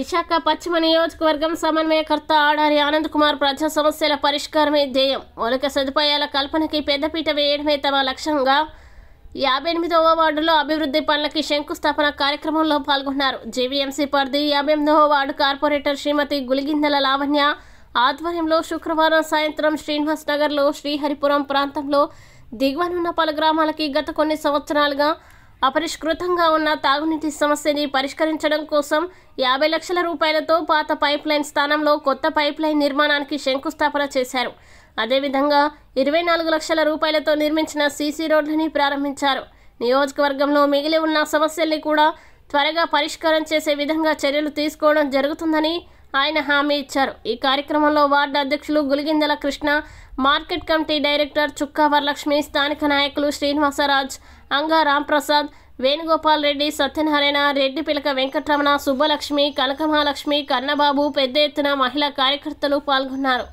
విశాఖ పశ్చిమ నియోజకవర్గం సమన్వయకర్త ఆడారి ఆనంద్ కుమార్ ప్రజా సమస్యల పరిష్కారమే ధ్యేయం. మౌలిక సదుపాయాల కల్పనకి పెద్దపీట వేయడమే తమ లక్ష్యంగా యాభై ఎనిమిదవ వార్డులో అభివృద్ధి పనులకి శంకుస్థాపన కార్యక్రమంలో పాల్గొన్నారు. జేవీఎంసీ పరిధి యాభై ఎనిమిదవ వార్డు కార్పొరేటర్ శ్రీమతి గులిగిందల లావణ్య ఆధ్వర్యంలో శుక్రవారం సాయంత్రం శ్రీనివాస్ నగర్లో శ్రీహరిపురం ప్రాంతంలో దిగువనున్న పలు గ్రామాలకి గత కొన్ని సంవత్సరాలుగా అపరిష్కృతంగా ఉన్న తాగునీటి సమస్యని పరిష్కరించడం కోసం యాభై లక్షల రూపాయలతో పాత పైప్లైన్ స్థానంలో కొత్త పైప్లైన్ నిర్మాణానికి శంకుస్థాపన చేశారు. అదేవిధంగా ఇరవై నాలుగు లక్షల రూపాయలతో నిర్మించిన సీసీ రోడ్లని ప్రారంభించారు. నియోజకవర్గంలో మిగిలి ఉన్న సమస్యల్ని కూడా త్వరగా పరిష్కారం చేసే విధంగా చర్యలు తీసుకోవడం జరుగుతుందని ఆయన హామీ ఇచ్చారు. ఈ కార్యక్రమంలో వార్డు అధ్యక్షులు Guligindala Krishna market committee director Chukka Varalakshmi స్థానిక నాయకులు శ్రీనివాసరాజ్ అంగా రాంప్రసాద్ వేణుగోపాల్ రెడ్డి సత్యనారాయణ రెడ్డి పిలక వెంకటరమణ సుబ్బలక్ష్మి కనకమహాలక్ష్మి కన్నబాబు పెద్ద ఎత్తున మహిళా కార్యకర్తలు పాల్గొన్నారు.